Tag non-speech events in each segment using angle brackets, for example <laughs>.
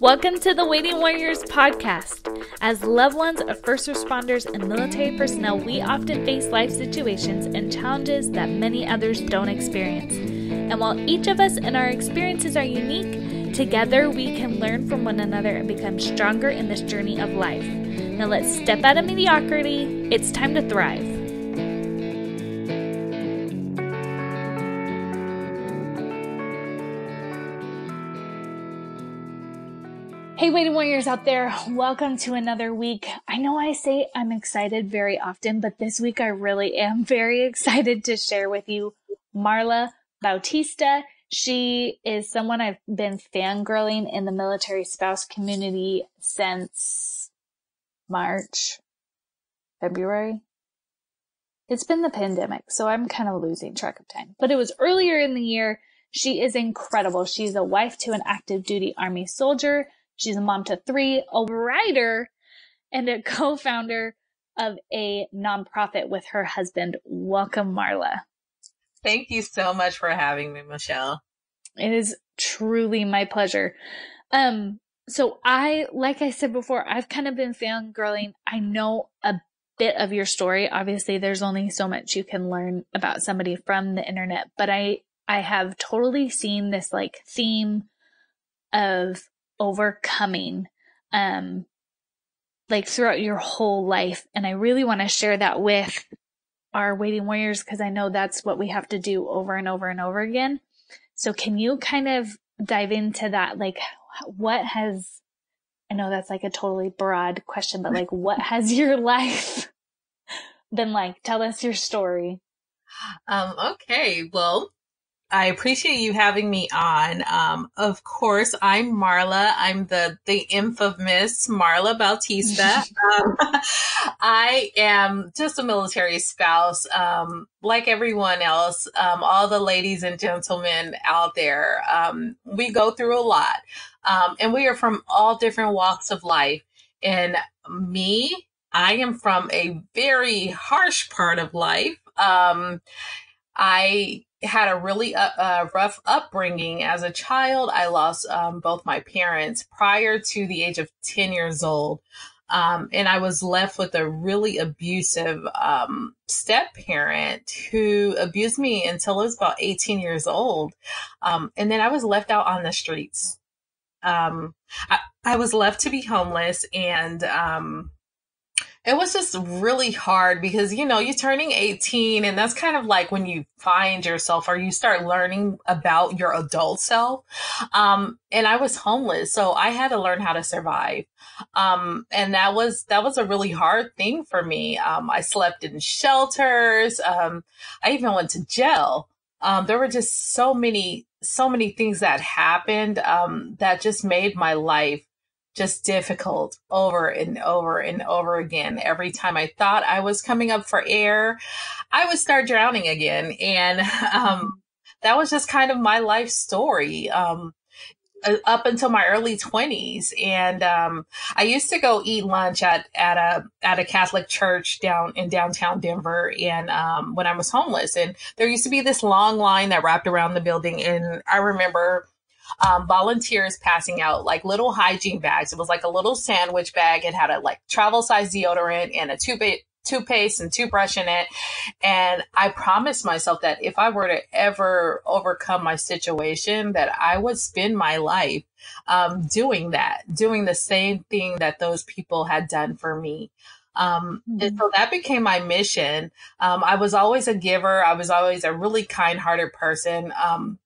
Welcome to the Waiting Warriors podcast. As loved ones of first responders and military personnel, we often face life situations and challenges that many others don't experience. And while each of us and our experiences are unique, together we can learn from one another and become stronger in this journey of life. Now let's step out of mediocrity. It's time to thrive. Hey, Waiting Warriors out there, welcome to another week. I know I say I'm excited very often, but this week I really am <laughs> very excited to share with you Marla Bautista. She is someone I've been fangirling in the military spouse community since March, February. It's been the pandemic, so I'm kind of losing track of time, but it was earlier in the year. She is incredible. She's a wife to an active duty army soldier. She's a mom to three, a writer, and a <laughs> co-founder of a nonprofit with her husband. Welcome, Marla. Thank you so much for having me, Michelle. It is truly my pleasure. Um, so I, like I said before, I've kind of been fangirling. I know a bit of your story. Obviously, there's only so much you can learn about somebody from the internet, but I, I have totally seen this like theme of overcoming um like throughout your whole life. And i really want to share that with our waiting warriors because i know that's what we have to do over and over and over again. So can you kind of dive into that? Like what has i know that's like a totally broad question but like what <laughs> has your life <laughs> been like? Tell us your story. Um okay well I appreciate you having me on. Um, of course, I'm Marla. I'm the the infamous Marla Bautista. <laughs> um, <laughs> I am just a military spouse, um, like everyone else. Um, all the ladies and gentlemen out there, um, we go through a lot, um, and we are from all different walks of life. And me, I am from a very harsh part of life. I had a really uh, uh, rough upbringing as a child. I lost um, both my parents prior to the age of 10 years old. Um, and I was left with a really abusive um, step parent who abused me until I was about 18 years old. Um, and then I was left out on the streets. Um, I, I, was left to be homeless and um, it was just really hard because you know you're turning 18 and that's kind of like when you find yourself or you start learning about your adult self. Um, and i was homeless so i had to learn how to survive. Um, and that was that was a really hard thing for me. Um, i slept in shelters. Um, i even went to jail. Um, there were just so many so many things that happened um, that just made my life just difficult over and over and over again. Every time I thought I was coming up for air, I would start drowning again. And <laughs> um, that was just kind of my life story. Um, up until my early 20s and um, i used to go eat lunch at, at a at a catholic church down in downtown denver and um, when i was homeless and there used to be this long line that wrapped around the building and i remember um, volunteers passing out like little hygiene bags. It was like a little sandwich bag. It had a like travel size deodorant and a toothpaste toothpaste and toothbrush in it. And I promised myself that if I were to ever overcome my situation, that I would spend my life um, doing that, doing the same thing that those people had done for me. Um, and mm-hmm. so that became my mission. Um, I was always a giver. I was always a really kind hearted person. Um,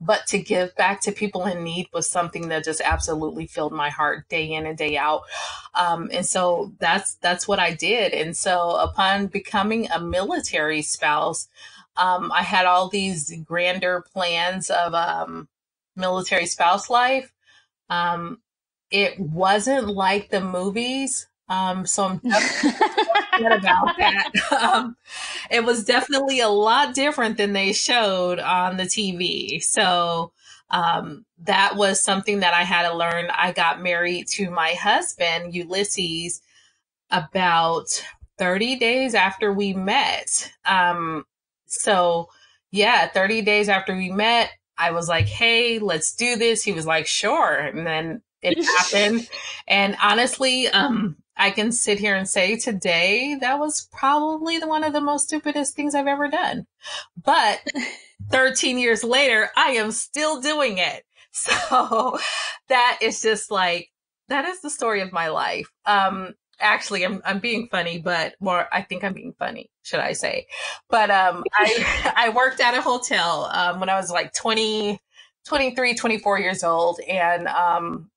but to give back to people in need was something that just absolutely filled my heart day in and day out. Um, and so that's that's what i did. And so upon becoming a military spouse um, i had all these grander plans of um, military spouse life. Um, it wasn't like the movies. Um, so I'm <laughs> about <laughs> that. <laughs> Um, it was definitely a lot different than they showed on the TV. So um, that was something that I had to learn. I got married to my husband, Ulysses, about 30 days after we met. Um, so yeah, 30 days after we met, I was like, hey, let's do this. He was like, sure. And then it <laughs> happened. And honestly, um, I can sit here and say today that was probably the, one of the most stupidest things I've ever done. But <laughs> 13 years later, I am still doing it. <laughs> So that is just like, that is the story of my life. Um, actually I'm I'm being funny, but more I think I'm being funny, should I say. But um I <laughs> I worked at a hotel um when I was like 20 23 24 years old and um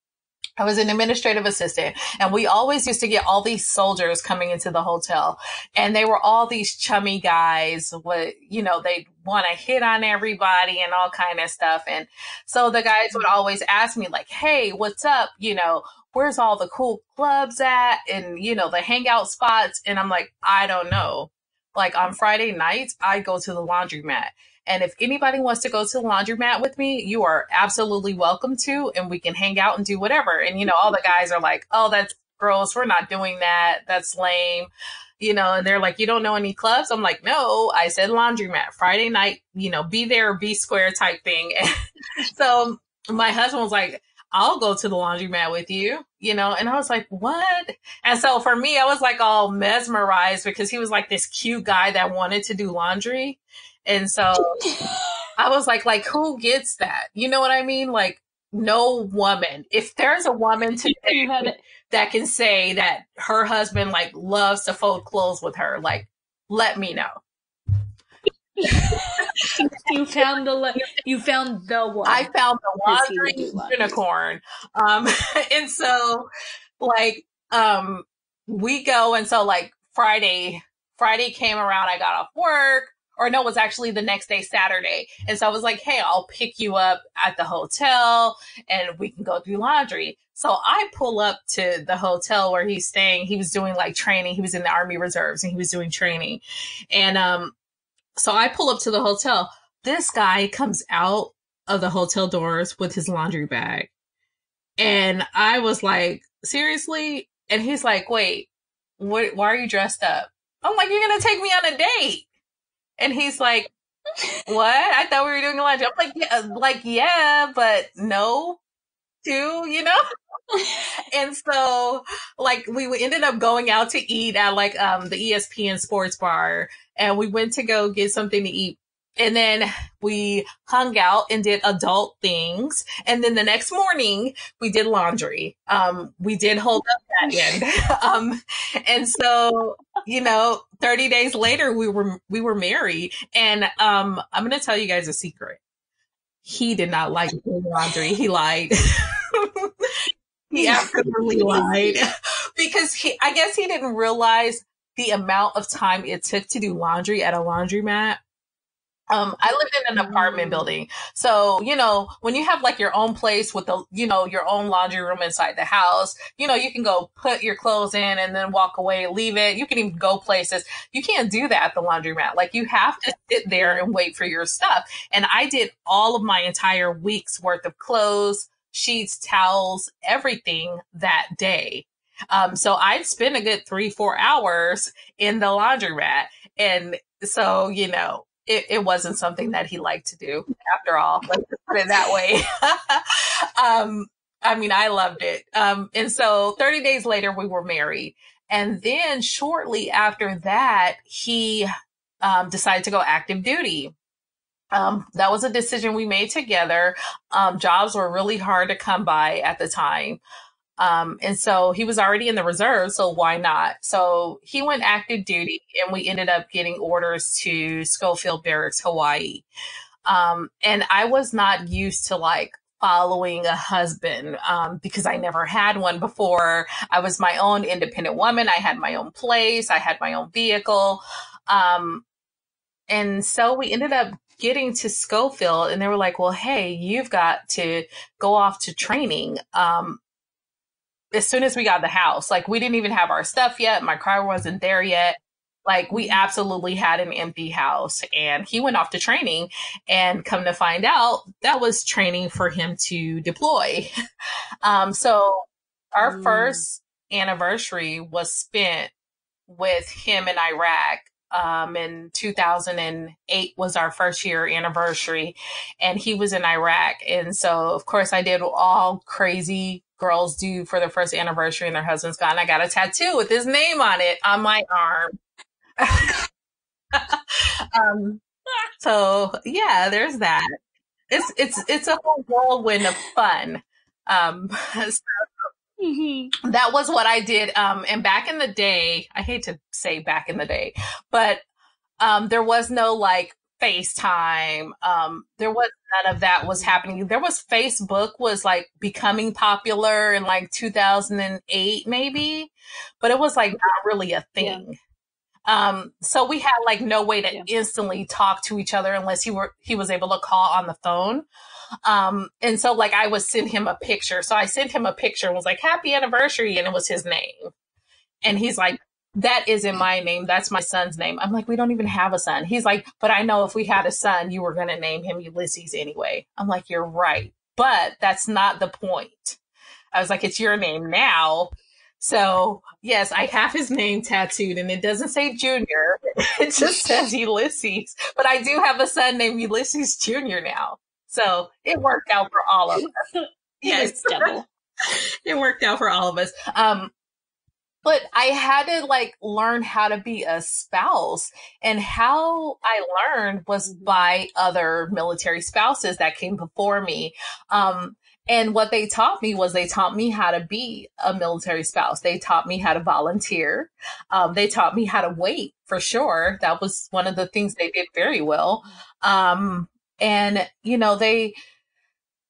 I was an administrative assistant and we always used to get all these soldiers coming into the hotel and they were all these chummy guys with, you know, they want to hit on everybody and all kind of stuff. And so the guys would always ask me like, Hey, what's up? You know, where's all the cool clubs at and you know the hangout spots and i'm like i don't know like on friday nights i go to the laundromat and if anybody wants to go to the laundromat with me you are absolutely welcome to and we can hang out and do whatever and you know all the guys are like oh that's gross we're not doing that that's lame you know and they're like you don't know any clubs i'm like no i said laundromat friday night you know be there be square type thing <laughs> so my husband was like I'll go to the laundromat with you, you know? And I was like, what? And so for me, I was like all mesmerized because he was like this cute guy that wanted to do laundry. And so I was like, like, who gets that? You know what I mean? Like, no woman. If there's a woman today <laughs> that can say that her husband like loves to fold clothes with her, like, let me know. <laughs> you found the you found the one. I found the laundry unicorn. Um, <laughs> and so like um we go and so like Friday Friday came around, I got off work, or no, it was actually the next day, Saturday. And so I was like, hey, I'll pick you up at the hotel and we can go do laundry. So I pull up to the hotel where he's staying. He was doing like training. He was in the Army Reserves and he was doing training. And um, so I pull up to the hotel. This guy comes out of the hotel doors with his laundry bag. And I was like, seriously? And he's like, wait, what, why are you dressed up? I'm like, you're going to take me on a date. And he's like, what? I thought we were doing laundry. I'm like, yeah, like, yeah, but no, too, you know? <laughs> and so like we ended up going out to eat at like um the ESPN sports bar and we went to go get something to eat and then we hung out and did adult things. And then the next morning we did laundry. Um, we did hold up that <laughs> end. <laughs> um, and so, you know, 30 days later we were, we were married. And, um, I'm going to tell you guys a secret. He did not like doing laundry. He lied. <laughs> he absolutely lied because he, I guess he didn't realize the amount of time it took to do laundry at a laundromat. Um, I lived in an apartment building. So, you know, when you have like your own place with the, you know, your own laundry room inside the house, you know, you can go put your clothes in and then walk away, leave it. You can even go places. You can't do that at the laundromat. Like you have to sit there and wait for your stuff. And I did all of my entire week's worth of clothes, sheets, towels, everything that day. Um, so I'd spend a good three, four hours in the laundromat. And so, you know, it, it wasn't something that he liked to do after all. Let's put it that way. <laughs> um, I mean, I loved it. Um, and so 30 days later, we were married. And then shortly after that, he um, decided to go active duty. Um, that was a decision we made together. Um, jobs were really hard to come by at the time. Um, and so he was already in the reserve, so why not? So he went active duty, and we ended up getting orders to Schofield Barracks, Hawaii. Um, and I was not used to like following a husband um, because I never had one before. I was my own independent woman. I had my own place. I had my own vehicle. Um, and so we ended up getting to Schofield and they were like, well, hey, you've got to go off to training. Um, as soon as we got the house. Like we didn't even have our stuff yet. My car wasn't there yet. Like we mm-hmm. absolutely had an empty house and he went off to training and come to find out that was training for him to deploy. <laughs> um, so our mm. first anniversary was spent with him in Iraq. Um, in 2008 was our first year anniversary and he was in Iraq. And so, of course, I did all crazy girls do for their first anniversary and their husband's gone. I got a tattoo with his name on it on my arm. <laughs> um, so yeah, there's that. It's it's it's a whole whirlwind of fun. Um, <laughs> so mm-hmm. that was what I did. Um, and back in the day, I hate to say back in the day, but um, there was no like FaceTime. Um, there was none of that was happening. There was Facebook was like becoming popular in like 2008 maybe, but it was like not really a thing. Yeah. Um, so we had like no way to yeah. instantly talk to each other unless he were he was able to call on the phone. Um, and so like I would send him a picture. So I sent him a picture and was like, Happy anniversary, and it was his name. And he's like, That isn't my name, that's my son's name. I'm like, We don't even have a son. He's like, But I know if we had a son, you were gonna name him Ulysses anyway. I'm like, You're right. But that's not the point. I was like, It's your name now. So yes, I have his name tattooed and it doesn't say Junior. <laughs> It just says Ulysses. But I do have a son named Ulysses Junior now. So it worked out for all of us. <laughs> yes. double. <laughs> it worked out for all of us. Um, but I had to like learn how to be a spouse and how I learned was mm-hmm. by other military spouses that came before me. Um, and what they taught me was they taught me how to be a military spouse. They taught me how to volunteer. Um, they taught me how to wait for sure. That was one of the things they did very well. Um, and you know, they,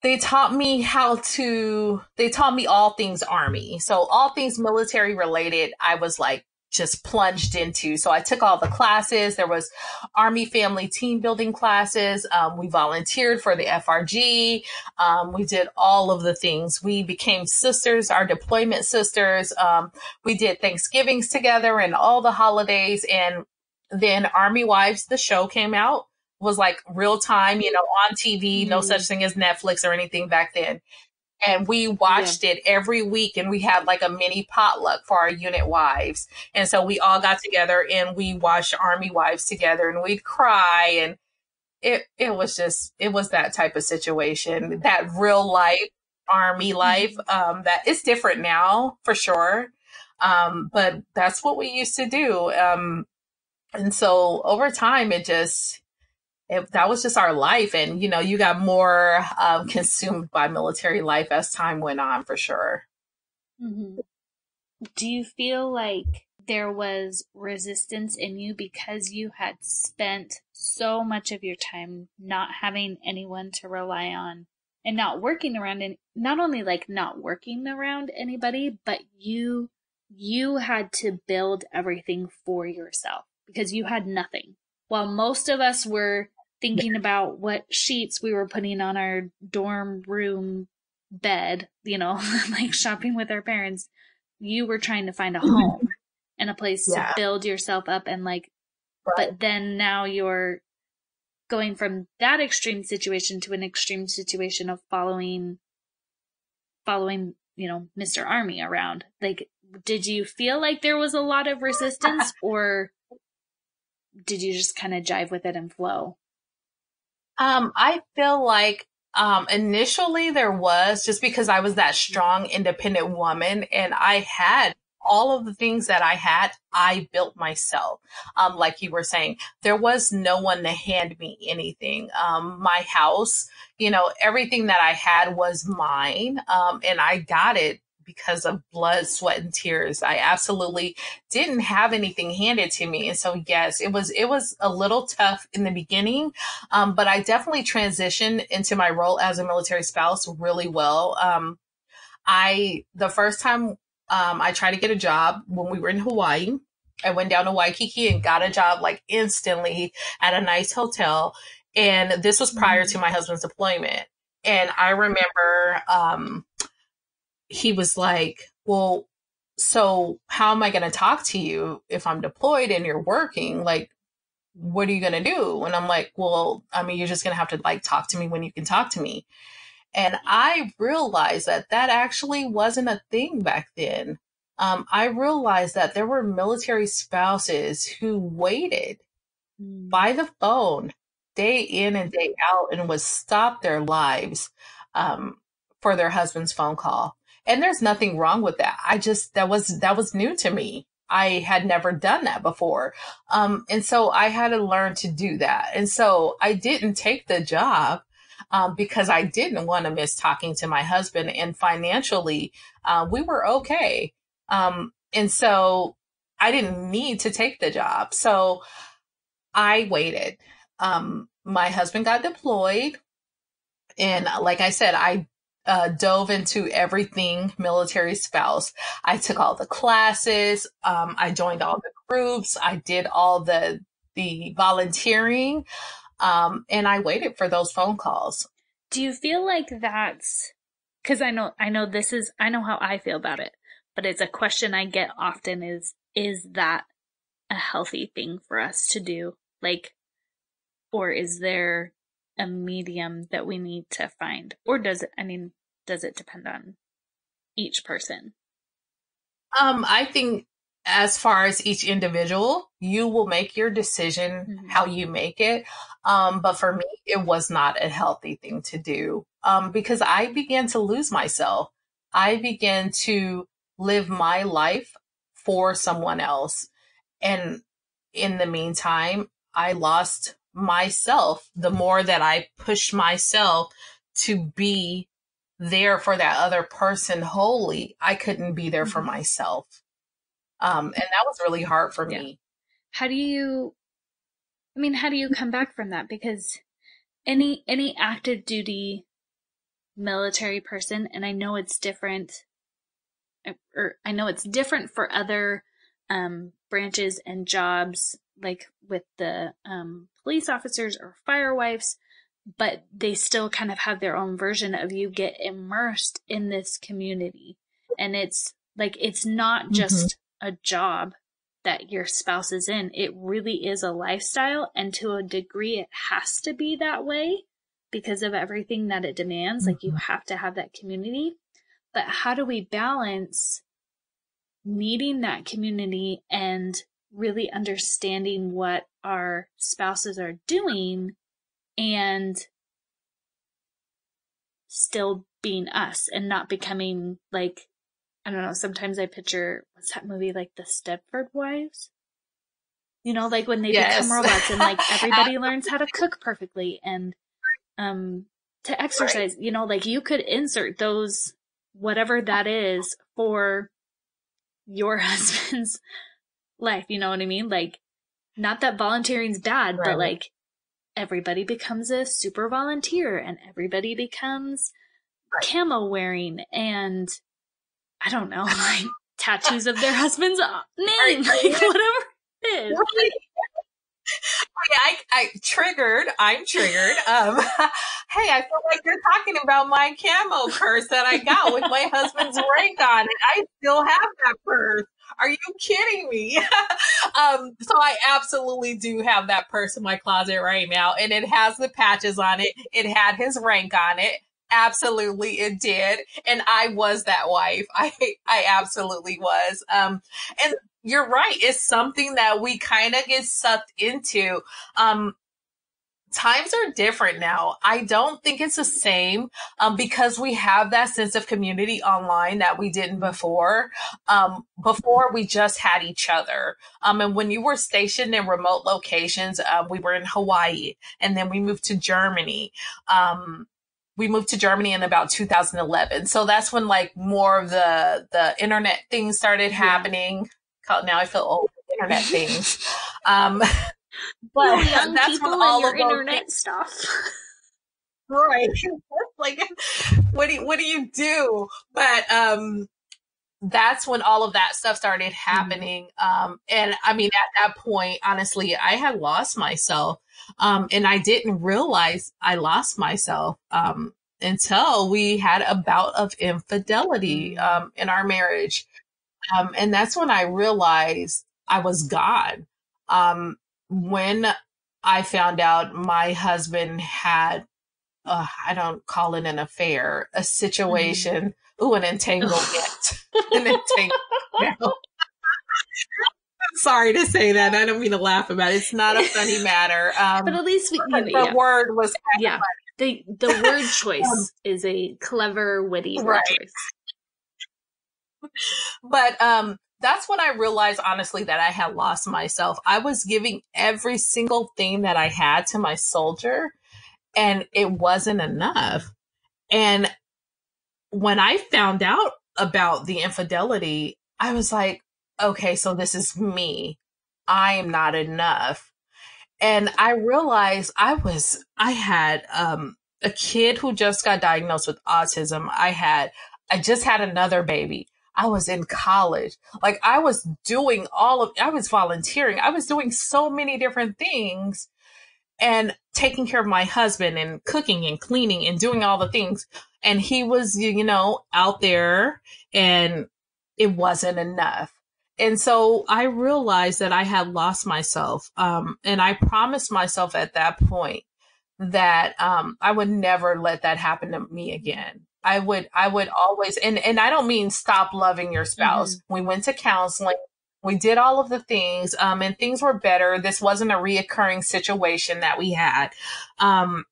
they taught me how to, they taught me all things army. So all things military related. I was like just plunged into. So I took all the classes. There was Army family team building classes. Um, we volunteered for the FRG. Um, we did all of the things. We became sisters, our deployment sisters. Um, we did Thanksgivings together and all the holidays. And then Army Wives, the show came out was like real time, you know, on TV, mm-hmm. no such thing as Netflix or anything back then and we watched yeah. it every week and we had like a mini potluck for our unit wives and so we all got together and we watched army wives together and we'd cry and it it was just it was that type of situation that real life army mm-hmm. life um that is different now for sure um but that's what we used to do um and so over time it just it, that was just our life. And, you know, you got more um, consumed by military life as time went on for sure. Mm-hmm. Do you feel like there was resistance in you because you had spent so much of your time not having anyone to rely on and not working around and not only like not working around anybody, but you you had to build everything for yourself because you had nothing. While most of us were thinking about what sheets we were putting on our dorm room bed, you know, <laughs> like shopping with our parents, you were trying to find a mm-hmm. home and a place yeah. to build yourself up and like, right. but then now you're going from that extreme situation to an extreme situation of following, following, you know, Mr. Army around. Like, did you feel like there was a lot of resistance or did you just kind of jive with it and flow? Um, I feel like um, initially there was just because I was that strong, independent woman and I had all of the things that I had, I built myself. Um, like you were saying, there was no one to hand me anything. Um, my house, you know, everything that I had was mine. Um, and I got it because of blood, sweat, and tears. I absolutely didn't have anything handed to me. And so, yes, it was, it was a little tough in the beginning. Um, but I definitely transitioned into my role as a military spouse really well. Um, I, the first time, um, I tried to get a job when we were in Hawaii, I went down to Waikiki and got a job like instantly at a nice hotel. And this was prior to mm-hmm. my husband's deployment. And I remember, um, he was like, well, so how am I going to talk to you if I'm deployed and you're working? Like, what are you going to do? And I'm like, well, I mean, you're just going to have to like talk to me when you can talk to me. And I realized that that actually wasn't a thing back then. Um, I realized that there were military spouses who waited mm. by the phone day in and day out and would stop their lives um, for their husband's phone call And there's nothing wrong with that. I just, that was, that was new to me. I had never done that before. Um, and so I had to learn to do that. And so I didn't take the job um, because I didn't want to miss talking to my husband. And financially, uh, we were okay. Um, and so I didn't need to take the job. So I waited. Um, my husband got deployed. And like I said, I uh, dove into everything military spouse. I took all the classes. Um, I joined all the groups. I did all the the volunteering, um, and I waited for those phone calls. Do you feel like that's because I know I know this is I know how I feel about it, but it's a question I get often: is is that a healthy thing for us to do? Like, or is there a medium that we need to find? Or does it, I mean, does it depend on each person? Um, I think as far as each individual, you will make your decision mm-hmm. how you make it. Um, but for me, it was not a healthy thing to do um, because I began to lose myself. I began to live my life for someone else. And in the meantime, I lost myself the more that I pushed myself to be there for that other person wholly. I couldn't be there for mm-hmm. myself. Um, and that was really hard for me. How do you, I mean, how do you come back from that? Because any, any active duty military person, and I know it's different, or I know it's different for other, um, branches and jobs, like with the, um, police officers or firewives, but they still kind of have their own version of you get immersed in this community. And it's like, it's not mm-hmm. just mm-hmm. a job that your spouse is in. It really is a lifestyle. And to a degree, it has to be that way because of everything that it demands. Mm-hmm. Like, you mm-hmm. have to have that community. But how do we balance needing that community and really understanding what our spouses are doing and still being us and not becoming like I don't know, sometimes I picture what's that movie like the Stepford Wives? You know, like when they yes. become robots and like <laughs> everybody learns how to cook perfectly and um to exercise, right. you know, like you could insert those whatever that is for your <laughs> husband's life, you know what I mean? Like not that volunteering's bad, right. but like everybody becomes a super volunteer and everybody becomes right. camo wearing and I don't know, <laughs> like tattoos of their husband's name, like whatever it is. <laughs> I, I triggered. I'm triggered. Um, <laughs> hey, I feel like you're talking about my camo purse that I got with my husband's rank on it. I still have that purse. Are you kidding me? <laughs> um, so I absolutely do have that purse in my closet right now, and it has the patches on it. It had his rank on it. Absolutely, it did, and I was that wife. <laughs> I I absolutely was. Um, and you're right. It's something that we kind of get sucked into. Um, times are different now. I don't think it's the same um, because we have that sense of community online that we didn't before. Um, before we just had each other. Um, and when you were stationed in remote locations, uh, we were in Hawaii and then we moved to Germany. Um, we moved to Germany in about 2011. So that's when like more of the, the internet things started happening. Yeah. Now I feel old internet things. <laughs> But young that's people all your internet stuff. <laughs> right. <laughs> like what do you, what do you do? But um that's when all of that stuff started mm-hmm. happening. Mm-hmm. Um and I mean at that point, honestly, I had lost myself. Um and I didn't realize I lost myself um until we had a bout of infidelity mm-hmm. um in our marriage. Um and that's when I realized I was God. Um when I found out my husband had, uh, I don't call it an affair, a situation, mm. ooh, an entanglement, <laughs> an entanglement. <laughs> Sorry to say that. I don't mean to laugh about it. It's not a funny <laughs> matter. Um, but at least we, the yeah. word was yeah. The the word choice um, is a clever, witty word right. choice. but um that's when I realized honestly that I had lost myself. I was giving every single thing that I had to my soldier and it wasn't enough. And when I found out about the infidelity, I was like, okay, so this is me. I am not enough. And I realized I was, I had um, a kid who just got diagnosed with autism. I had, I just had another baby. I was in college. Like I was doing all of, I was volunteering. I was doing so many different things and taking care of my husband and cooking and cleaning and doing all the things. And he was, you know, out there and it wasn't enough. And so I realized that I had lost myself. Um, and I promised myself at that point that um, I would never let that happen to me again. I would, I would always, and, and I don't mean stop loving your spouse. Mm-hmm. We went to counseling. We did all of the things, um, and things were better. This wasn't a reoccurring situation that we had. Um,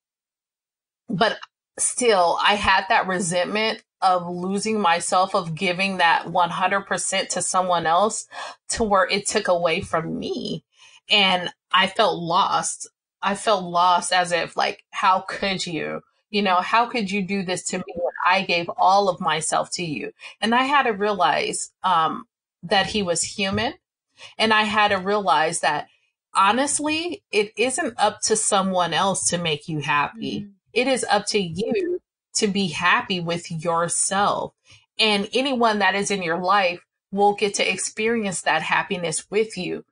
but still, I had that resentment of losing myself, of giving that 100% to someone else to where it took away from me. And I felt lost. I felt lost as if like, how could you? You know, how could you do this to me I gave all of myself to you? And I had to realize um, that he was human. And I had to realize that honestly, it isn't up to someone else to make you happy. Mm. It is up to you to be happy with yourself. And anyone that is in your life will get to experience that happiness with you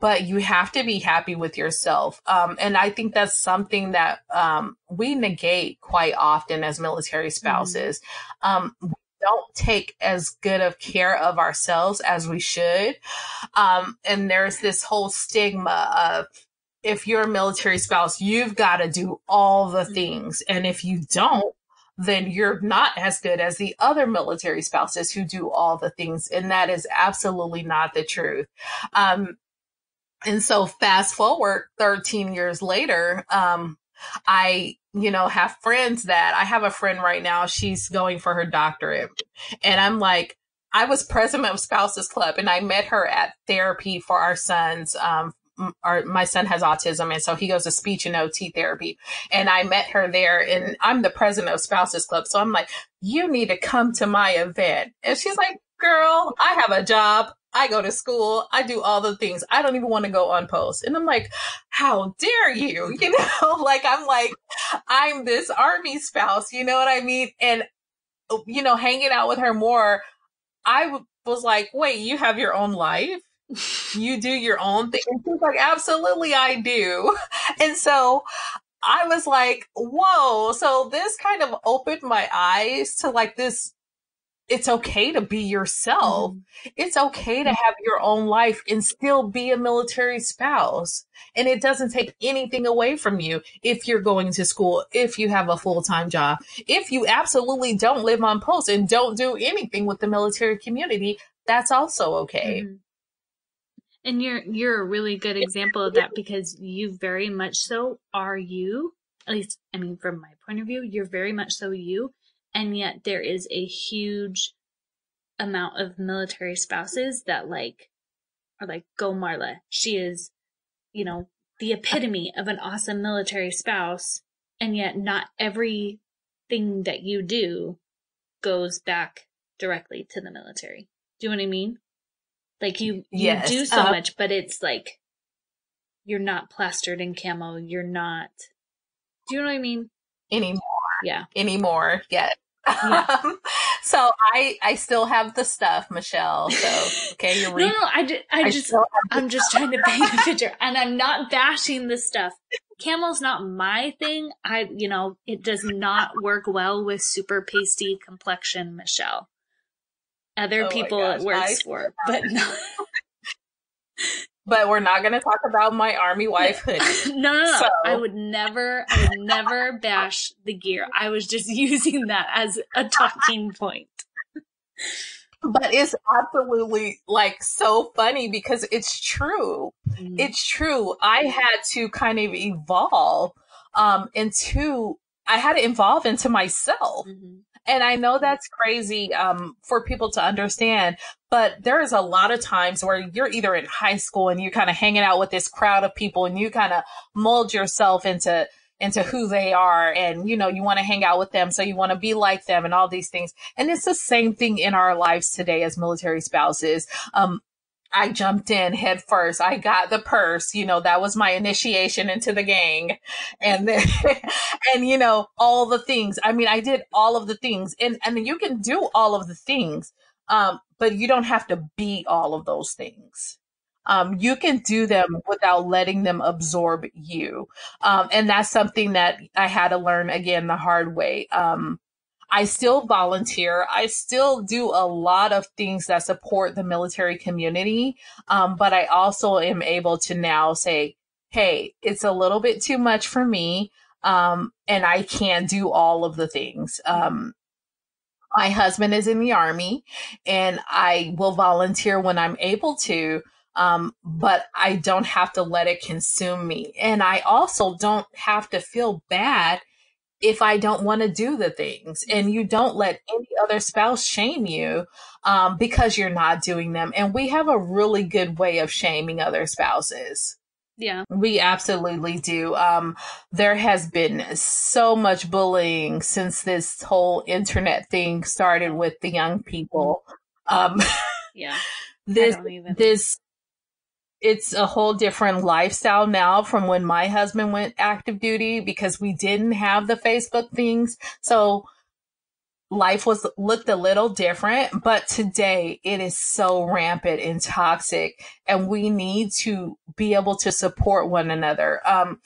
but you have to be happy with yourself. Um, and I think that's something that um, we negate quite often as military mm-hmm. spouses. Mm-hmm. Um, we don't take as good of care of ourselves as we should. Um, and there's this whole stigma of if you're a military spouse, you've got to do all the mm-hmm. things. And if you don't, then you're not as good as the other military spouses who do all the things. And that is absolutely not the truth. Um, and so fast forward 13 years later, um, I, you know, have friends that I have a friend right now. She's going for her doctorate. And I'm like, I was president of Spouses Club and I met her at therapy for our sons. Um, our, my son has autism and so he goes to speech and OT therapy. And I met her there and I'm the president of Spouses Club. So I'm like, you need to come to my event. And she's like, girl, I have a job. I go to school. I do all the things. I don't even want to go on post. And I'm like, how dare you? <laughs> You know, <laughs> like I'm like, I'm this army spouse. You know what I mean? And, you know, hanging out with her more, I w- was like, wait, you have your own life? <laughs> you do your own thing? And she's like, absolutely, I do. And so I was like, whoa. So this kind of opened my eyes to like this it's okay to be yourself. Mm-hmm. It's okay to have your own life and still be a military spouse. And it doesn't take anything away from you if you're going to school, if you have a full time job, if you absolutely don't live on post and don't do anything with the military community, that's also okay. Mm-hmm. And you're you're a really good example of that because you very much so are you. At least, I mean, from my point of view, you're very much so you and yet there is a huge amount of military spouses that like are like go marla. She is you know the epitome of an awesome military spouse and yet not everything that you do goes back directly to the military. Do you know what i mean? Like you you yes. do so uh, much but it's like you're not plastered in camo. You're not do you know what i mean? Anymore yeah anymore yet yeah. <laughs> Um, so I I still have the stuff, Michelle. So <laughs> okay, you're re- no, no. I, just, I, I just I'm just trying to paint a picture, <laughs> and I'm not bashing the stuff. Camel's not my thing. I you know it does not work well with super pasty complexion, Michelle. Other oh people it works I, for, but no. But we're not going to talk about my army wife <laughs> hoodie. no, no, no. So. I would never, I would never bash the gear. I was just <laughs> using that as a talking point. but it's absolutely like so funny because it's true. Mm-hmm. It's true. I had to kind of evolve um into I had to evolve into myself. Mm-hmm. And I know that's crazy um, for people to understand, but there is a lot of times where you're either in high school and you're kind of hanging out with this crowd of people and you kind of mold yourself into into who they are and you know you want to hang out with them so you want to be like them and all these things. And it's the same thing in our lives today as military spouses. Um, I jumped in head first. I got the purse, you know, that was my initiation into the gang. And then, <laughs> and you know, all the things. I mean, I did all of the things and, and you can do all of the things. Um, but you don't have to be all of those things. Um, you can do them without letting them absorb you. Um, and that's something that I had to learn again the hard way. Um, I still volunteer. I still do a lot of things that support the military community. Um, but I also am able to now say, Hey, it's a little bit too much for me. Um, and I can't do all of the things. Um, my husband is in the army and I will volunteer when I'm able to. Um, but I don't have to let it consume me. And I also don't have to feel bad if I don't want to do the things. And you don't let any other spouse shame you um, because you're not doing them. And we have a really good way of shaming other spouses. Yeah. We absolutely do. Um, there has been so much bullying since this whole internet thing started with the young people. Um, <laughs> yeah. this, this it's a whole different lifestyle now from when my husband went active duty because we didn't have the Facebook things. So life was looked a little different, but today it is so rampant and toxic and we need to be able to support one another. Um,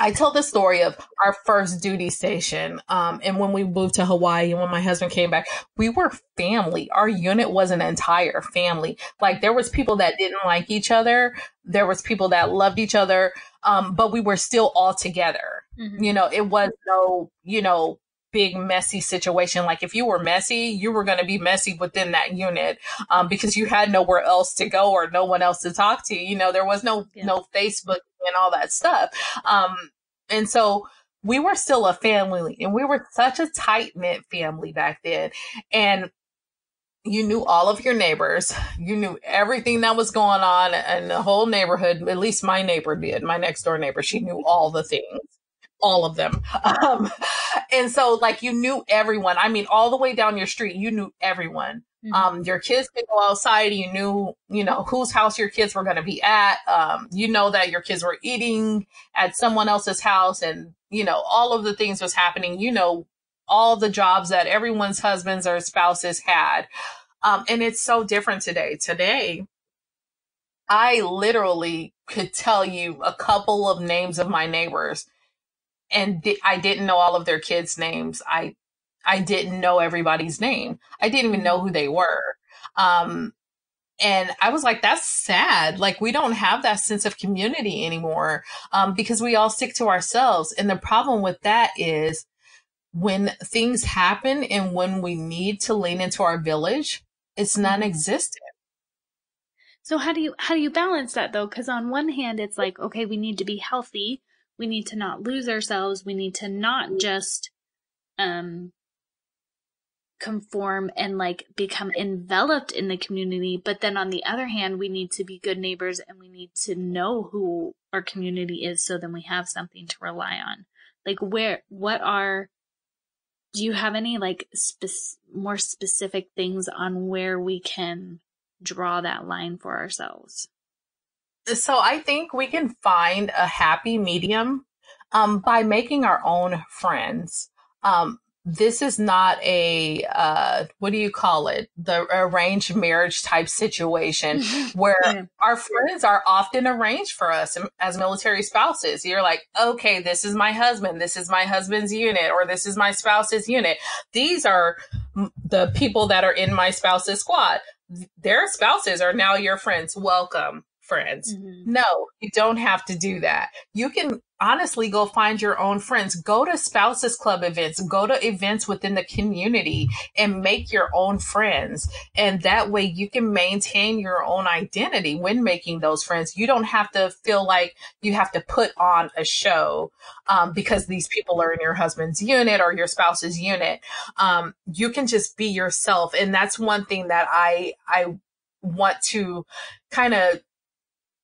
I tell the story of our first duty station. Um, and when we moved to Hawaii and when my husband came back, we were family. Our unit was an entire family. Like there was people that didn't like each other. There was people that loved each other. Um, but we were still all together. Mm-hmm. You know, it was no, you know, big messy situation. Like if you were messy, you were going to be messy within that unit um, because you had nowhere else to go or no one else to talk to. You know, there was no yeah. no Facebook and all that stuff. Um, and so we were still a family, and we were such a tight knit family back then. And you knew all of your neighbors. You knew everything that was going on in the whole neighborhood. At least my neighbor did. My next door neighbor, she knew all the things all of them. <laughs> Um, and so like you knew everyone. I mean, all the way down your street, you knew everyone. Mm-hmm. Um, your kids could go outside. You knew, you know, whose house your kids were going to be at. Um, you know that your kids were eating at someone else's house and, you know, all of the things was happening. You know, all the jobs that everyone's husbands or spouses had. Um, and it's so different today. Today, I literally could tell you a couple of names of my neighbors and di- I didn't know all of their kids' names. I I didn't know everybody's name. I didn't even know who they were. Um, and I was like, that's sad. Like we don't have that sense of community anymore um, because we all stick to ourselves. And the problem with that is when things happen and when we need to lean into our village, it's mm-hmm. non-existent. So how do you how do you balance that though? Because on one hand, it's like okay, we need to be healthy, we need to not lose ourselves. We need to not just um, conform and like become enveloped in the community. But then on the other hand, we need to be good neighbors and we need to know who our community is so then we have something to rely on. Like, where, what are, do you have any like spe- more specific things on where we can draw that line for ourselves? So I think we can find a happy medium um, by making our own friends. Um, this is not a uh, what do you call it? The arranged marriage type situation <laughs> where yeah. our friends are often arranged for us as military spouses. You're like okay this is my husband. This is my husband's unit or this is my spouse's unit. These are the people that are in my spouse's squad. Their spouses are now your friends. Welcome friends. Mm-hmm. No, you don't have to do that. You can honestly go find your own friends. Go to spouses club events, go to events within the community and make your own friends. And that way you can maintain your own identity when making those friends. You don't have to feel like you have to put on a show um, because these people are in your husband's unit or your spouse's unit. Um, you can just be yourself. And that's one thing that I, I want to kind of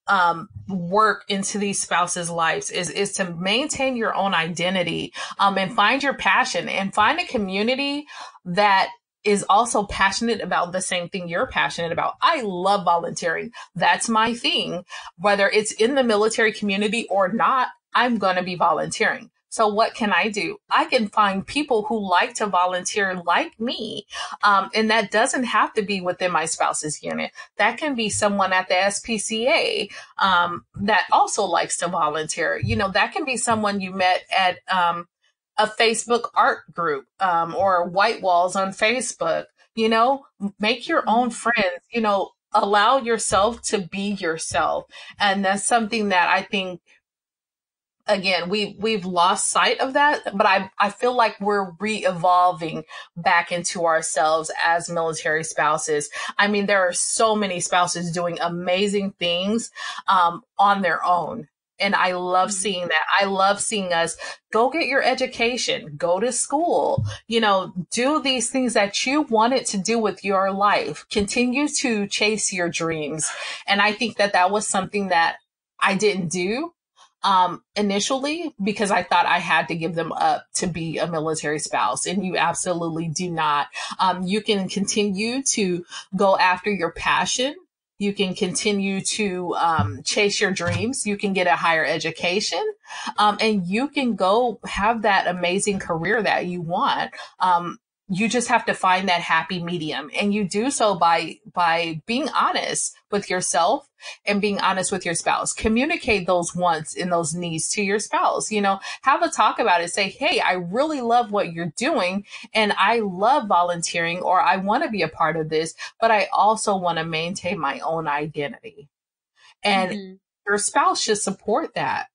um, work into these spouses' lives is is to maintain your own identity um, and find your passion and find a community that is also passionate about the same thing you're passionate about. I love volunteering. That's my thing. Whether it's in the military community or not, I'm going to be volunteering. So what can I do? I can find people who like to volunteer like me. Um, and that doesn't have to be within my spouse's unit. That can be someone at the SPCA, um, that also likes to volunteer. You know, that can be someone you met at, um, a Facebook art group, um, or white walls on Facebook. You know, make your own friends, you know, allow yourself to be yourself. And that's something that I think again, we we've lost sight of that, but I I feel like we're re-evolving back into ourselves as military spouses. I mean, there are so many spouses doing amazing things um, on their own. And I love mm-hmm. seeing that. I love seeing us go get your education, go to school, you know, do these things that you wanted to do with your life, continue to chase your dreams. And I think that that was something that I didn't do um, initially because I thought I had to give them up to be a military spouse. And you absolutely do not. Um, you can continue to go after your passion. You can continue to um, chase your dreams. You can get a higher education, um, and you can go have that amazing career that you want. Um, you just have to find that happy medium. And you do so by by being honest with yourself and being honest with your spouse. Communicate those wants and those needs to your spouse you know have a talk about it. Say hey i really love what you're doing and i love volunteering or i want to be a part of this but i also want to maintain my own identity. And mm-hmm. your spouse should support that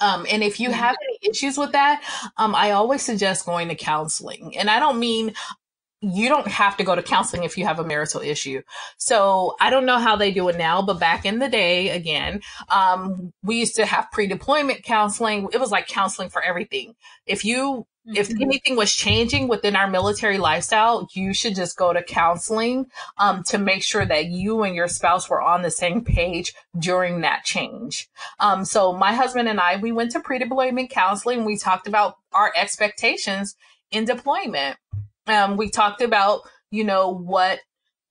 um, and if you mm-hmm. have any issues with that, um, I always suggest going to counseling. And I don't mean you don't have to go to counseling if you have a marital issue. So I don't know how they do it now, but back in the day, again, um, we used to have pre-deployment counseling. It was like counseling for everything. If you if mm-hmm. anything was changing within our military lifestyle, you should just go to counseling um, to make sure that you and your spouse were on the same page during that change. Um, so my husband and I, we went to pre-deployment counseling. We talked about our expectations in deployment. Um, we talked about, you know, what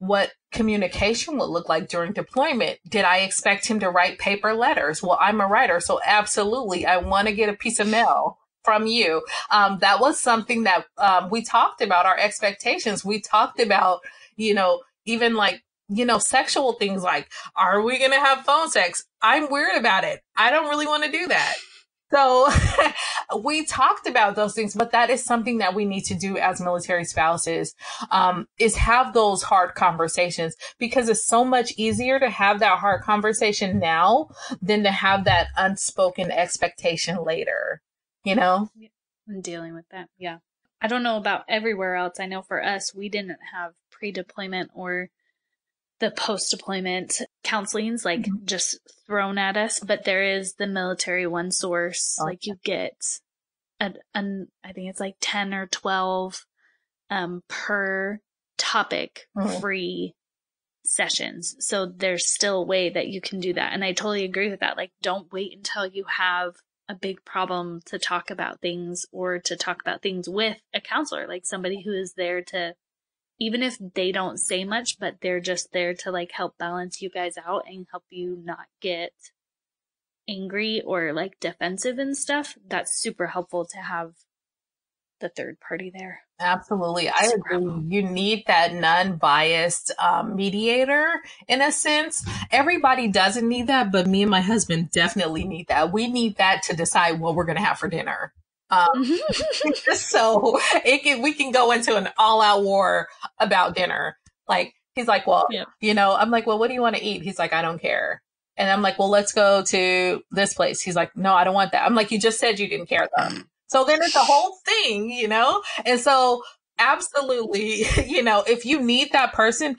what communication would look like during deployment. Did I expect him to write paper letters? Well, I'm a writer, so absolutely, I want to get a piece of mail from you. Um, that was something that um, we talked about our expectations. We talked about, you know, even like, you know, sexual things like, are we going to have phone sex? I'm weird about it. I don't really want to do that. So <laughs> we talked about those things, but that is something that we need to do as military spouses, um, is have those hard conversations because it's so much easier to have that hard conversation now than to have that unspoken expectation later you know? And dealing with that. Yeah. I don't know about everywhere else. I know for us, we didn't have pre deployment or the post deployment counselings like mm-hmm. just thrown at us, but there is the military one source. Oh. Like you get an, an, I think it's like 10 or 12 um, per topic mm-hmm. free sessions. So there's still a way that you can do that. And I totally agree with that. Like, don't wait until you have a big problem to talk about things or to talk about things with a counselor, like somebody who is there to, even if they don't say much, but they're just there to like help balance you guys out and help you not get angry or like defensive and stuff. That's super helpful to have the third party there. Absolutely. I agree. You need that non-biased um, mediator in a sense. Everybody doesn't need that, but me and my husband definitely need that. We need that to decide what we're going to have for dinner. Um, <laughs> <laughs> so it can, we can go into an all out war about dinner. Like he's like, well, yeah. you know, I'm like, well, what do you want to eat? He's like, I don't care. And I'm like, well, let's go to this place. He's like, no, I don't want that. I'm like, you just said you didn't care though. So then it's a whole thing, you know? And so absolutely, <laughs> you know, if you need that person,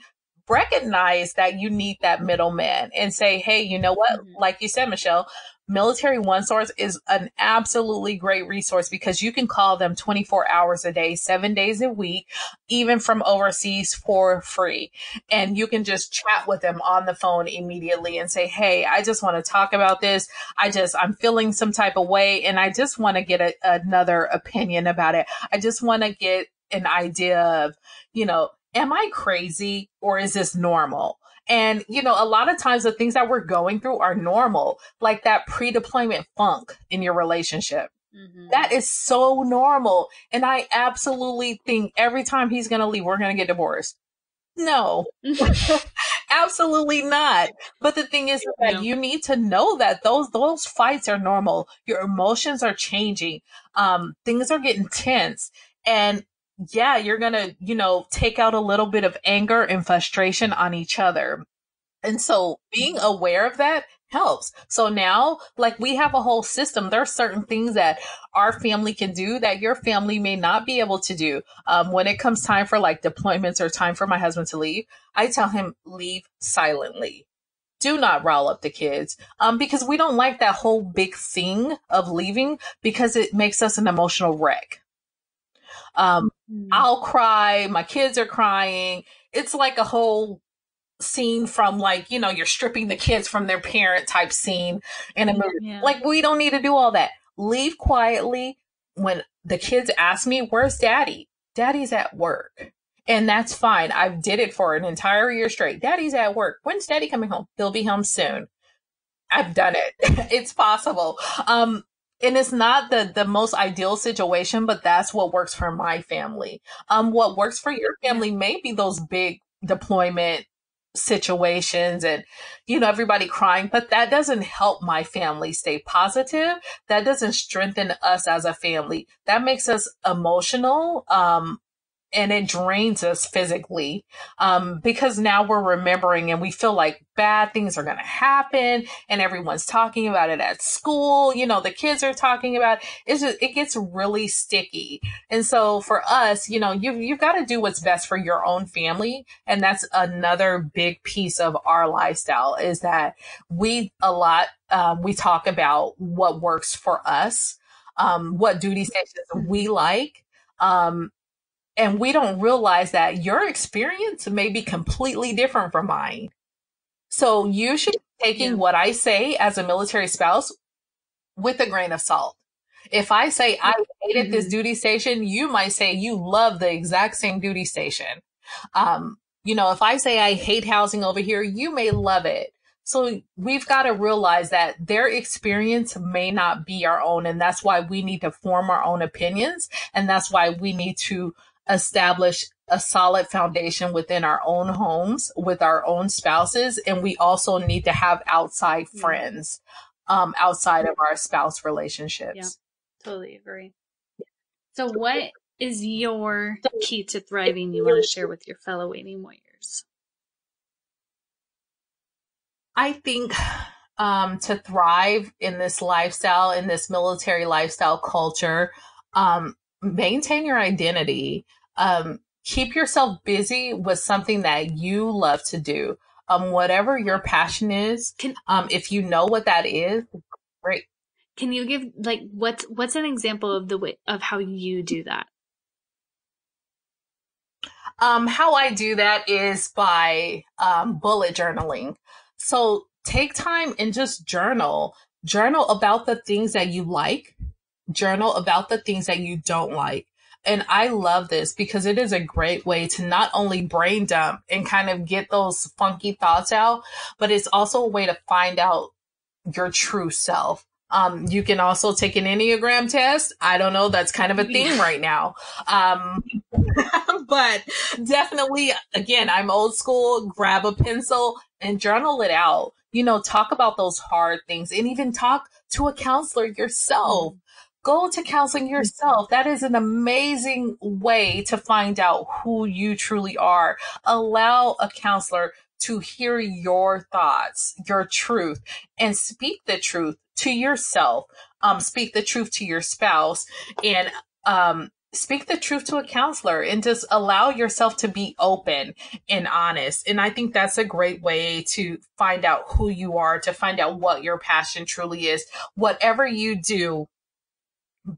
recognize that you need that middleman and say, hey, you know what? Mm-hmm. Like you said, Michelle, Military One Source is an absolutely great resource because you can call them 24 hours a day, seven days a week, even from overseas for free. And you can just chat with them on the phone immediately and say, Hey, I just want to talk about this. I just, I'm feeling some type of way and I just want to get a, another opinion about it. I just want to get an idea of, you know, am I crazy or is this normal? And, you know, a lot of times the things that we're going through are normal, like that pre deployment funk in your relationship. Mm-hmm. That is so normal. And I absolutely think every time he's going to leave, we're going to get divorced. No, <laughs> <laughs> absolutely not. But the thing is that you need to know that those, those fights are normal. Your emotions are changing. Um, things are getting tense. And yeah, you're going to, you know, take out a little bit of anger and frustration on each other. And so being aware of that helps. So now, like we have a whole system. There are certain things that our family can do that your family may not be able to do. Um, when it comes time for like deployments or time for my husband to leave, I tell him leave silently. Do not rile up the kids. Um, because we don't like that whole big thing of leaving because it makes us an emotional wreck. Um, mm. I'll cry. My kids are crying. It's like a whole scene from like, you know, you're stripping the kids from their parent type scene in a movie. Yeah. Like we don't need to do all that. Leave quietly. When the kids ask me, where's daddy? Daddy's at work. And that's fine. I did it for an entire year straight. Daddy's at work. When's daddy coming home? He'll be home soon. I've done it. <laughs> it's possible. Um, and it's not the the most ideal situation but that's what works for my family. Um what works for your family may be those big deployment situations and you know everybody crying but that doesn't help my family stay positive. That doesn't strengthen us as a family. That makes us emotional um and it drains us physically um, because now we're remembering and we feel like bad things are going to happen and everyone's talking about it at school you know the kids are talking about it. it's just, it gets really sticky and so for us you know you've, you've got to do what's best for your own family and that's another big piece of our lifestyle is that we a lot um, we talk about what works for us um, what duty stations we like um, and we don't realize that your experience may be completely different from mine. So you should be taking yeah. what I say as a military spouse with a grain of salt. If I say I hated mm-hmm. this duty station, you might say you love the exact same duty station. Um, you know, if I say I hate housing over here, you may love it. So we've got to realize that their experience may not be our own. And that's why we need to form our own opinions. And that's why we need to establish a solid foundation within our own homes with our own spouses and we also need to have outside friends um, outside of our spouse relationships. Yeah totally agree. So what is your key to thriving you want to share with your fellow waiting warriors? I think um, to thrive in this lifestyle in this military lifestyle culture um, maintain your identity. Um, keep yourself busy with something that you love to do. Um, whatever your passion is, Can, um, if you know what that is, great. Can you give like what's what's an example of the way of how you do that? Um, how I do that is by um, bullet journaling. So take time and just journal. Journal about the things that you like journal about the things that you don't like. And I love this because it is a great way to not only brain dump and kind of get those funky thoughts out, but it's also a way to find out your true self. Um, you can also take an Enneagram test. I don't know. That's kind of a thing right now. Um, <laughs> but definitely, again, I'm old school. Grab a pencil and journal it out. You know, talk about those hard things and even talk to a counselor yourself go to counseling yourself. That is an amazing way to find out who you truly are. Allow a counselor to hear your thoughts, your truth, and speak the truth to yourself. Um, speak the truth to your spouse and um, speak the truth to a counselor and just allow yourself to be open and honest. And I think that's a great way to find out who you are, to find out what your passion truly is. Whatever you do,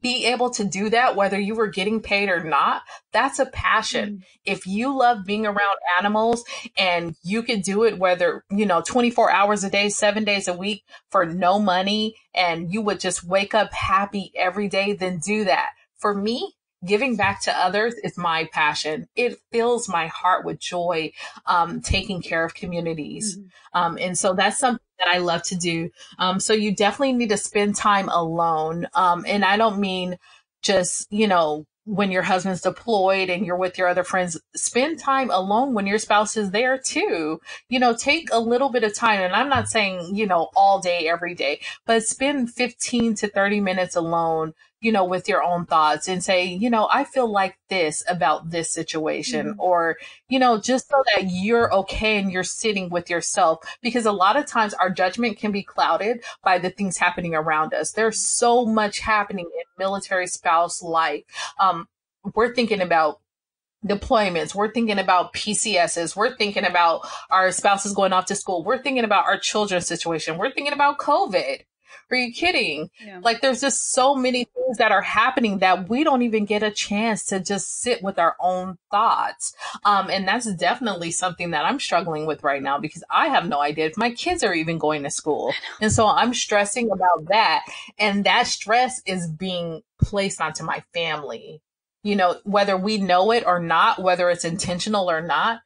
be able to do that, whether you were getting paid or not, that's a passion. Mm. If you love being around animals and you can do it, whether, you know, 24 hours a day, seven days a week for no money, and you would just wake up happy every day, then do that. For me, giving back to others is my passion. It fills my heart with joy, um, taking care of communities. Mm-hmm. Um, and so that's something that I love to do. Um, so you definitely need to spend time alone. Um, and I don't mean just, you know, when your husband's deployed and you're with your other friends, spend time alone when your spouse is there too. You know, take a little bit of time. And I'm not saying, you know, all day, every day, but spend 15 to 30 minutes alone you know, with your own thoughts and say, you know, I feel like this about this situation, mm-hmm. or, you know, just so that you're okay and you're sitting with yourself. Because a lot of times our judgment can be clouded by the things happening around us. There's so much happening in military spouse life. Um, we're thinking about deployments. We're thinking about PCSs. We're thinking about our spouses going off to school. We're thinking about our children's situation. We're thinking about COVID. Are you kidding? Yeah. Like there's just so many things that are happening that we don't even get a chance to just sit with our own thoughts. Um, and that's definitely something that I'm struggling with right now because I have no idea if my kids are even going to school. And so I'm stressing about that. And that stress is being placed onto my family. You know, whether we know it or not, whether it's intentional or not,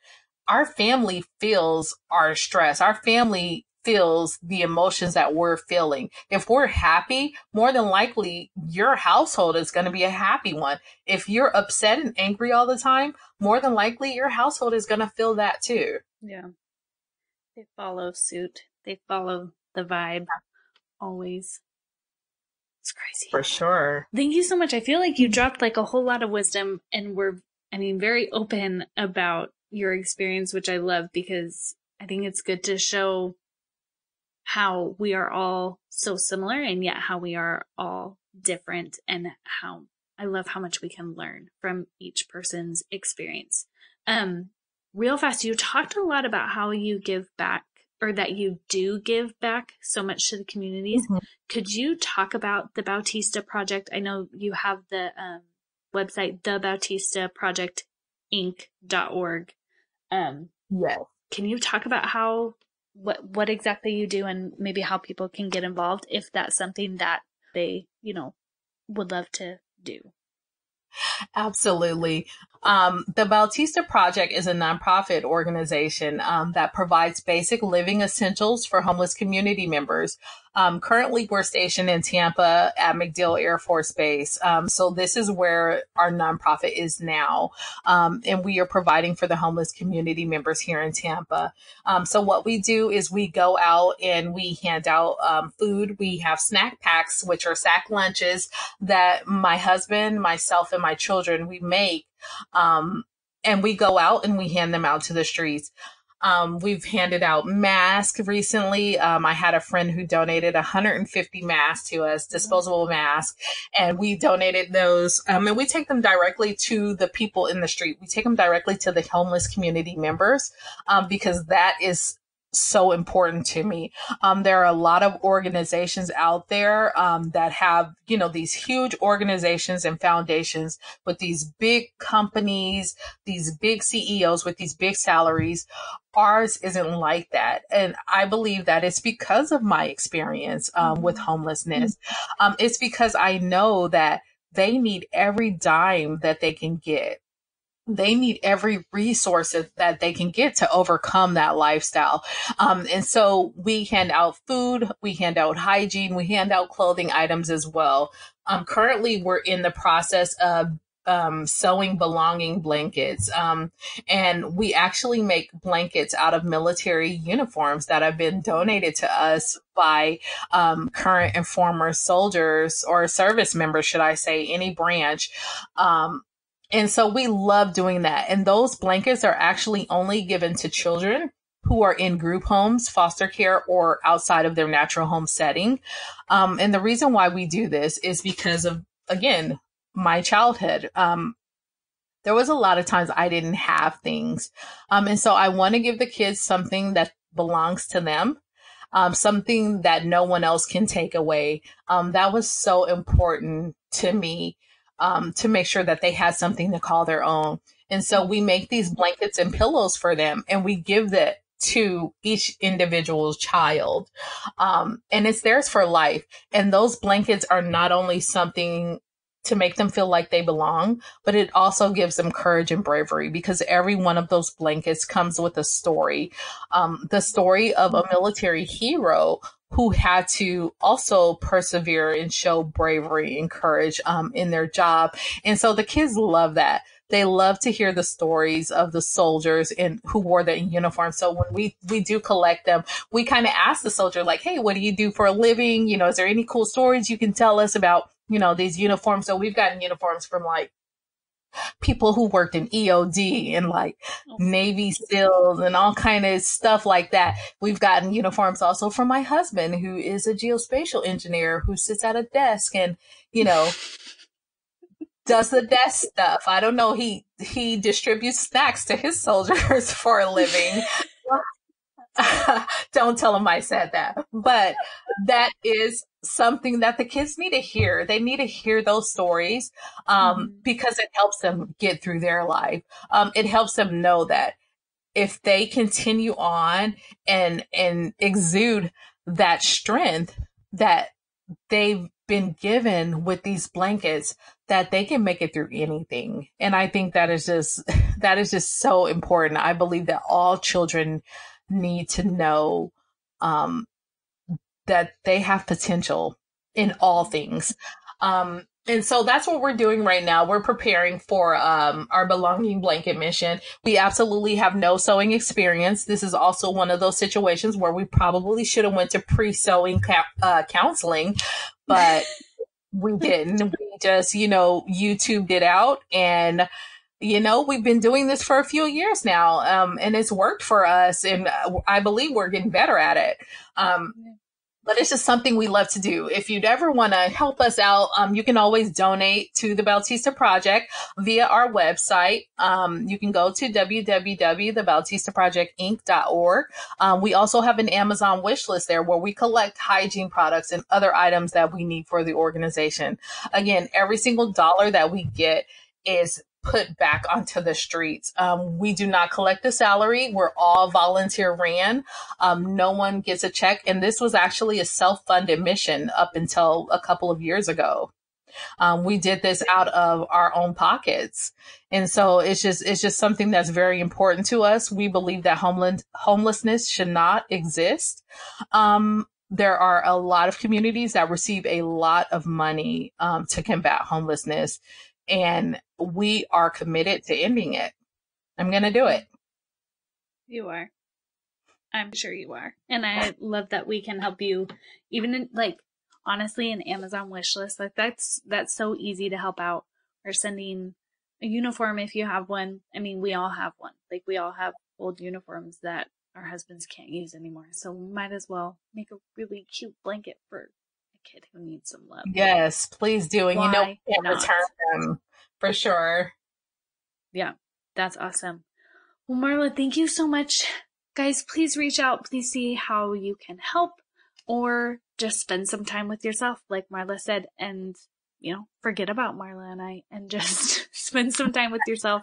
our family feels our stress. Our family feels the emotions that we're feeling. If we're happy, more than likely your household is going to be a happy one. If you're upset and angry all the time, more than likely your household is going to feel that too. Yeah. They follow suit. They follow the vibe always. It's crazy. For sure. Thank you so much. I feel like you dropped like a whole lot of wisdom and we're, I mean, very open about your experience, which I love because I think it's good to show how we are all so similar and yet how we are all different and how I love how much we can learn from each person's experience. Um, real fast, you talked a lot about how you give back or that you do give back so much to the communities. Mm-hmm. Could you talk about the Bautista Project? I know you have the um, website, thebautistaprojectinc.org. Um, yes. Can you talk about how what what exactly you do and maybe how people can get involved if that's something that they you know would love to do Absolutely. Um, the Bautista Project is a nonprofit organization um, that provides basic living essentials for homeless community members. Um, currently, we're stationed in Tampa at MacDill Air Force Base. Um, so this is where our nonprofit is now. Um, and we are providing for the homeless community members here in Tampa. Um, so what we do is we go out and we hand out um, food. We have snack packs, which are sack lunches that my husband, myself, and my children, we make. Um, and we go out and we hand them out to the streets. Um, we've handed out masks recently. Um, I had a friend who donated 150 masks to us, disposable masks, and we donated those. Um, and we take them directly to the people in the street. We take them directly to the homeless community members um, because that is so important to me. Um, there are a lot of organizations out there um, that have, you know, these huge organizations and foundations with these big companies, these big CEOs with these big salaries. Ours isn't like that. And I believe that it's because of my experience um, with mm-hmm. homelessness. Um, it's because I know that they need every dime that they can get they need every resource that they can get to overcome that lifestyle. Um, and so we hand out food, we hand out hygiene, we hand out clothing items as well. Um, currently, we're in the process of um, sewing belonging blankets. Um, and we actually make blankets out of military uniforms that have been donated to us by um, current and former soldiers or service members, should I say, any branch. Um, and so we love doing that. And those blankets are actually only given to children who are in group homes, foster care, or outside of their natural home setting. Um, and the reason why we do this is because of, again, my childhood. Um, there was a lot of times I didn't have things. Um, and so I want to give the kids something that belongs to them. Um, something that no one else can take away. Um, that was so important to me um, to make sure that they had something to call their own. And so we make these blankets and pillows for them and we give that to each individual child. Um, and it's theirs for life. And those blankets are not only something to make them feel like they belong, but it also gives them courage and bravery because every one of those blankets comes with a story. Um, the story of a military hero who had to also persevere and show bravery and courage um, in their job. And so the kids love that. They love to hear the stories of the soldiers and who wore the uniform. So when we we do collect them, we kind of ask the soldier like, "Hey, what do you do for a living? You know, is there any cool stories you can tell us about you know these uniforms?" So we've gotten uniforms from like people who worked in EOD and like oh. Navy SEALs and all kind of stuff like that. We've gotten uniforms also from my husband, who is a geospatial engineer who sits at a desk and, you know, <laughs> does the desk stuff. I don't know. He, he distributes snacks to his <laughs> soldiers for a living. <laughs> don't tell them I said that, but that is something that the kids need to hear. They need to hear those stories um, mm-hmm. because it helps them get through their life. Um, it helps them know that if they continue on and and exude that strength that they've been given with these blankets that they can make it through anything and i think that is just <laughs> that is just so important i believe that all children need to know um, that they have potential in all things. Um, and so that's what we're doing right now. We're preparing for um, our belonging blanket mission. We absolutely have no sewing experience. This is also one of those situations where we probably should have went to pre-sewing ca- uh, counseling, but <laughs> we didn't. We just, you know, YouTubed it out and you know, we've been doing this for a few years now, um, and it's worked for us, and I believe we're getting better at it. Um, but it's just something we love to do. If you'd ever want to help us out, um, you can always donate to the Bautista Project via our website. Um, you can go to www.thebautistaprojectinc.org. Um, we also have an Amazon wish list there where we collect hygiene products and other items that we need for the organization. Again, every single dollar that we get is put back onto the streets. Um, we do not collect a salary. We're all volunteer ran. Um, no one gets a check. And this was actually a self funded mission up until a couple of years ago. Um, we did this out of our own pockets. And so it's just, it's just something that's very important to us. We believe that homeland, homelessness should not exist. Um, there are a lot of communities that receive a lot of money um, to combat homelessness and we are committed to ending it. I'm going to do it. You are. I'm sure you are. And I love that we can help you even in like honestly an Amazon wish list. Like that's that's so easy to help out. Or sending a uniform if you have one. I mean, we all have one. Like we all have old uniforms that our husbands can't use anymore. So we might as well make a really cute blanket for kid who needs some love. Yes, please do. And Why you know, we can return them for sure. Yeah, that's awesome. Well, Marla, thank you so much. Guys, please reach out. Please see how you can help or just spend some time with yourself, like Marla said, and, you know, forget about Marla and I and <laughs> just spend some time with yourself.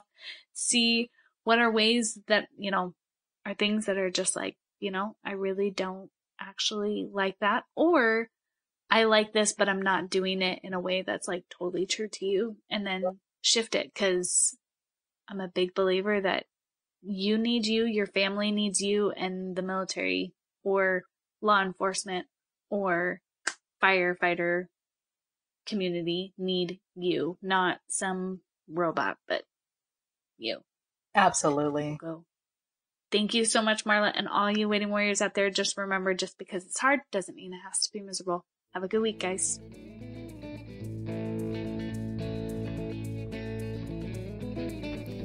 See what are ways that, you know, are things that are just like, you know, I really don't actually like that. Or I like this, but I'm not doing it in a way that's like totally true to you. And then shift it because I'm a big believer that you need you, your family needs you, and the military or law enforcement or firefighter community need you, not some robot, but you. Absolutely. Go. Thank you so much, Marla, and all you waiting warriors out there. Just remember, just because it's hard doesn't mean it has to be miserable. Have a good week, guys.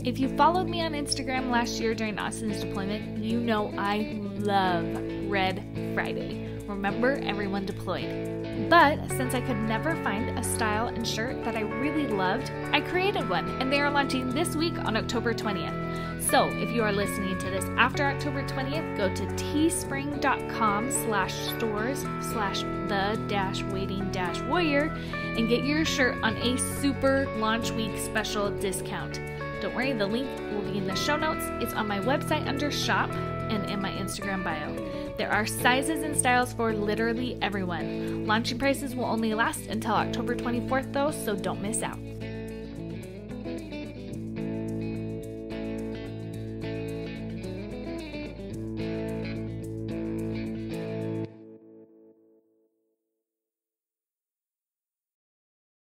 If you followed me on Instagram last year during Austin's deployment, you know I love Red Friday. Remember everyone deployed. But since I could never find a style and shirt that I really loved, I created one, and they are launching this week on October 20th. So if you are listening to this after October 20th, go to teespring.com slash stores slash the dash waiting dash warrior and get your shirt on a super launch week special discount. Don't worry, the link will be in the show notes. It's on my website under shop and in my Instagram bio. There are sizes and styles for literally everyone. Launching prices will only last until October 24th, though, so don't miss out.